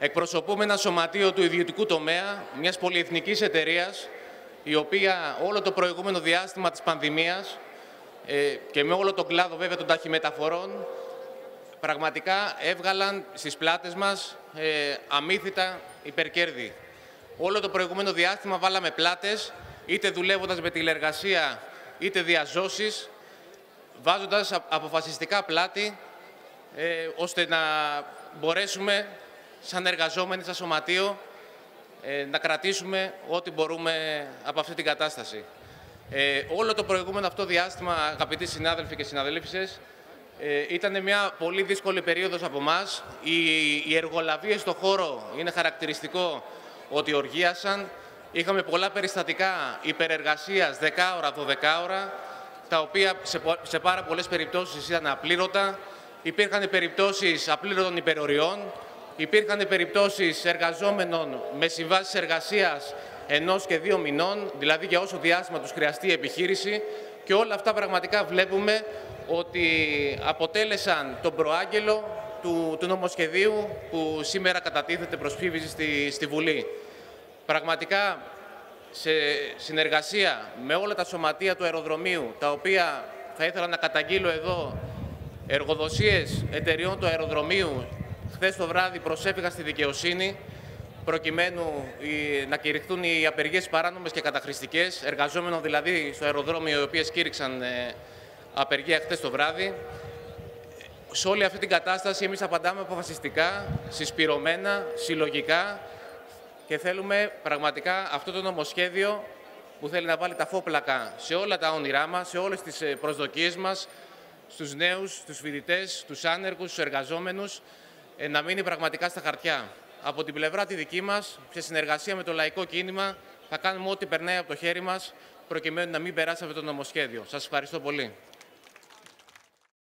Εκπροσωπούμε ένα σωματείο του ιδιωτικού τομέα, μιας πολυεθνικής εταιρείας, η οποία όλο το προηγούμενο διάστημα της πανδημίας ε, και με όλο τον κλάδο βέβαια των ταχυμεταφορών πραγματικά έβγαλαν στις πλάτες μας ε, αμύθιτα υπερκέρδη. Όλο το προηγούμενο διάστημα βάλαμε πλάτες, είτε δουλεύοντας με τηλεργασία, είτε διαζώσεις, βάζοντας αποφασιστικά πλάτη, ε, ώστε να μπορέσουμε, σαν εργαζόμενοι, σαν σωματείο, ε, να κρατήσουμε ό,τι μπορούμε από αυτή την κατάσταση. Ε, όλο το προηγούμενο αυτό διάστημα, αγαπητοί συνάδελφοι και συναδέλφισες, ε, ήταν μια πολύ δύσκολη περίοδος από εμάς. Οι, οι εργολαβίες στο χώρο είναι χαρακτηριστικό ότι οργίασαν. Είχαμε πολλά περιστατικά υπερεργασίας 10 ώρα, 12 ώρα, τα οποία σε, σε πάρα πολλές περιπτώσεις ήταν απλήρωτα. Υπήρχαν περιπτώσεις απλήρωτων υπεροριών, υπήρχαν περιπτώσεις εργαζόμενων με συμβάσεις εργασίας ενός και δύο μηνών, δηλαδή για όσο διάστημα τους χρειαστεί η επιχείρηση και όλα αυτά πραγματικά βλέπουμε ότι αποτέλεσαν τον προάγγελο του, του νομοσχεδίου που σήμερα κατατίθεται προς στη, στη Βουλή. Πραγματικά, σε συνεργασία με όλα τα σωματεία του αεροδρομίου, τα οποία θα ήθελα να καταγγείλω εδώ, εργοδοσίες εταιριών του αεροδρομίου, χθες το βράδυ προσέφηγα στη δικαιοσύνη, προκειμένου να κηρυχθούν οι απεργίες παράνομες και καταχρηστικές, εργαζόμενων δηλαδή στο αεροδρόμιο, οι οποίες κήρυξαν ε, απεργία χθες το βράδυ. Σε όλη αυτή την κατάσταση εμείς απαντάμε αποφασιστικά, συσπηρωμένα, συλλογικά και θέλουμε πραγματικά αυτό το νομοσχέδιο που θέλει να βάλει τα φόπλακα σε όλα τα όνειρά μας, σε όλες τις ε, προσδοκίες μας, στους νέους, στους φοιτητές, στους άνεργους, στους εργαζόμενους, ε, να μείνει πραγματικά στα χαρτιά. Από την πλευρά τη δική μας, σε συνεργασία με το λαϊκό κίνημα, θα κάνουμε ό,τι περνάει από το χέρι μας, προκειμένου να μην περάσει αυτό το νομοσχέδιο. Σας ευχαριστώ πολύ.